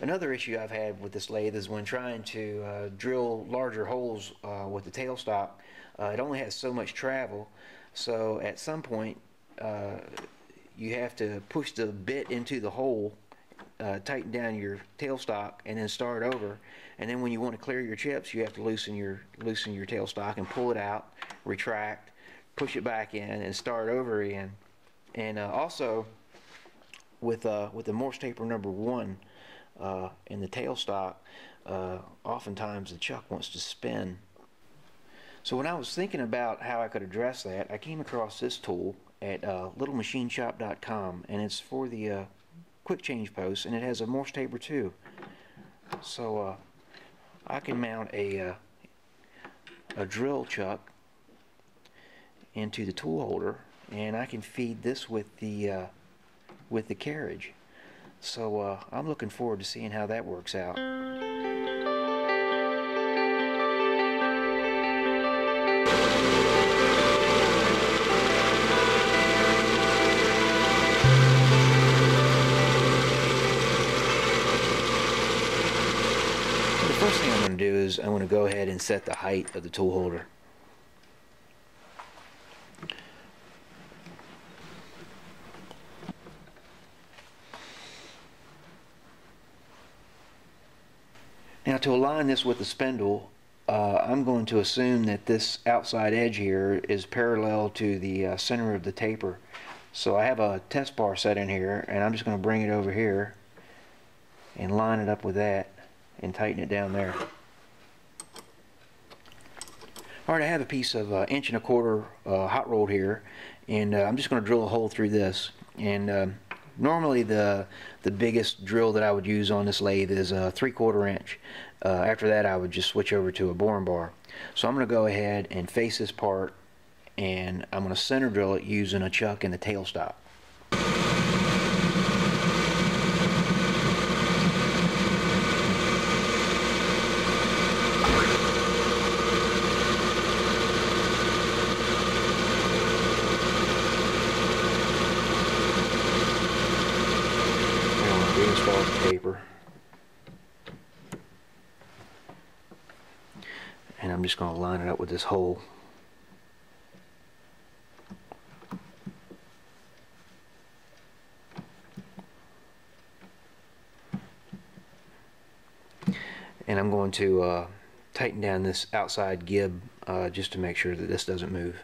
Another issue I've had with this lathe is when trying to uh, drill larger holes uh, with the tailstock, uh, it only has so much travel. So at some point, uh, you have to push the bit into the hole, uh, tighten down your tailstock, and then start over. And then when you want to clear your chips, you have to loosen your loosen your tailstock and pull it out, retract, push it back in, and start over again. And uh, also, with with the Morse taper number one uh, in the tailstock, uh, oftentimes the chuck wants to spin. So when I was thinking about how I could address that, I came across this tool at uh, littlemachineshop.com, and it's for the uh, quick change post, and it has a Morse taper 2. So uh, I can mount a uh, a drill chuck into the tool holder, and I can feed this with the uh, with the carriage. So uh, I'm looking forward to seeing how that works out. The first thing I'm going to do is I'm going to go ahead and set the height of the tool holder. Now to align this with the spindle, uh, I'm going to assume that this outside edge here is parallel to the uh, center of the taper. So I have a test bar set in here and I'm just going to bring it over here and line it up with that and tighten it down there. Alright, I have a piece of uh, inch and a quarter uh, hot rolled here and uh, I'm just going to drill a hole through this and um, normally the the biggest drill that I would use on this lathe is a three quarter inch. Uh, after that I would just switch over to a boring bar. So I'm gonna go ahead and face this part and I'm gonna center drill it using a chuck and the tailstock I'm gonna reinstall the taper and I'm just going to line it up with this hole. And I'm going to uh, tighten down this outside gib uh, just to make sure that this doesn't move.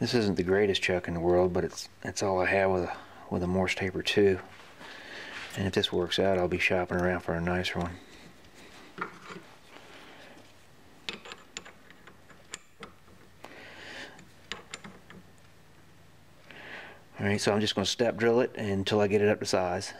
This isn't the greatest chuck in the world, but it's that's all I have with a with a Morse taper 2 And if this works out, I'll be shopping around for a nicer one. Alright, so I'm just going to step drill it until I get it up to size.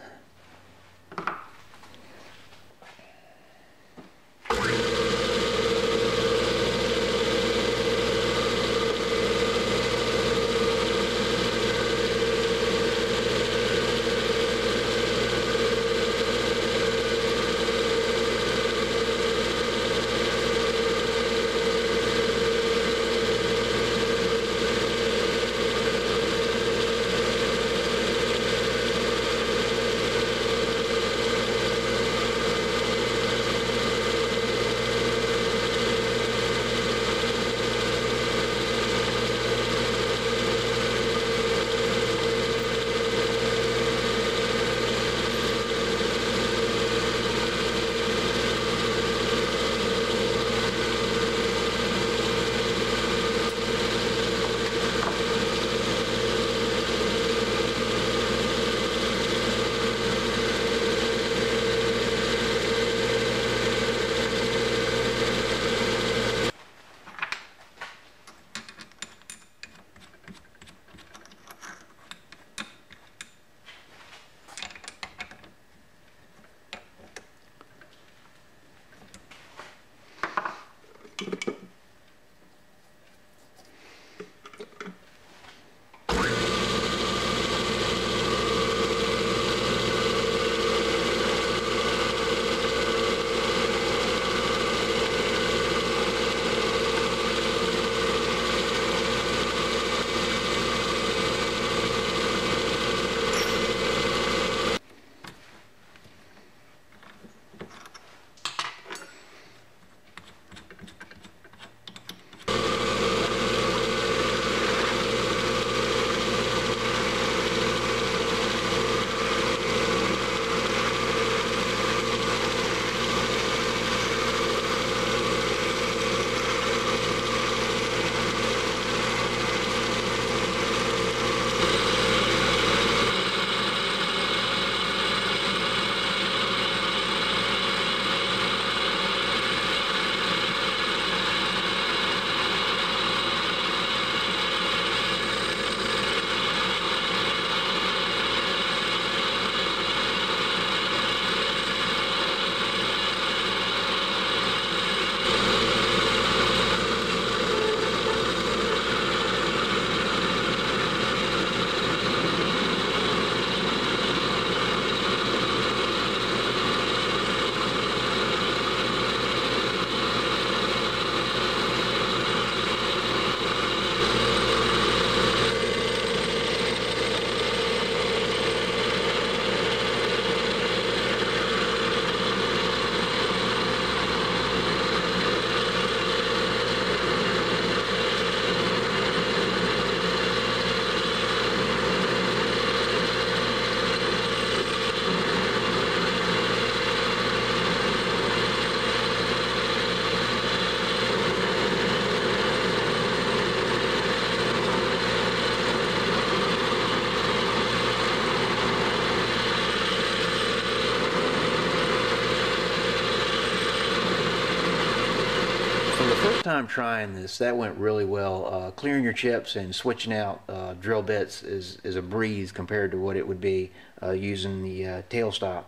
Time trying this, that went really well. Uh, clearing your chips and switching out uh, drill bits is, is a breeze compared to what it would be uh, using the uh, tailstock.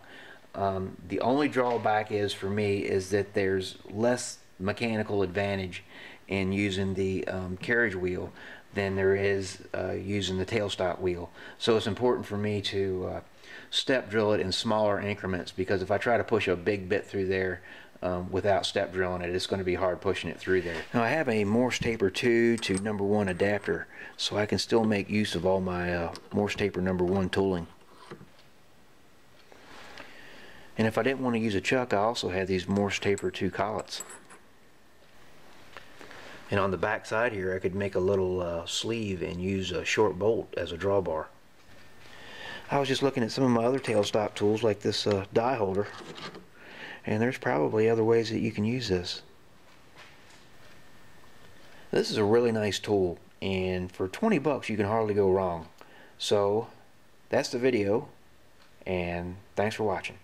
Um, the only drawback is for me is that there's less mechanical advantage in using the um, carriage wheel than there is uh, using the tailstock wheel. So it's important for me to uh, step drill it in smaller increments because if I try to push a big bit through there um, without step drilling it, it's going to be hard pushing it through there. Now I have a Morse taper 2 to number 1 adapter so I can still make use of all my uh, Morse taper number 1 tooling. And if I didn't want to use a chuck, I also have these Morse taper 2 collets. And on the back side here, I could make a little uh, sleeve and use a short bolt as a drawbar. I was just looking at some of my other tailstock tools like this uh, die holder and there's probably other ways that you can use this. This is a really nice tool and for 20 bucks you can hardly go wrong. So that's the video and thanks for watching.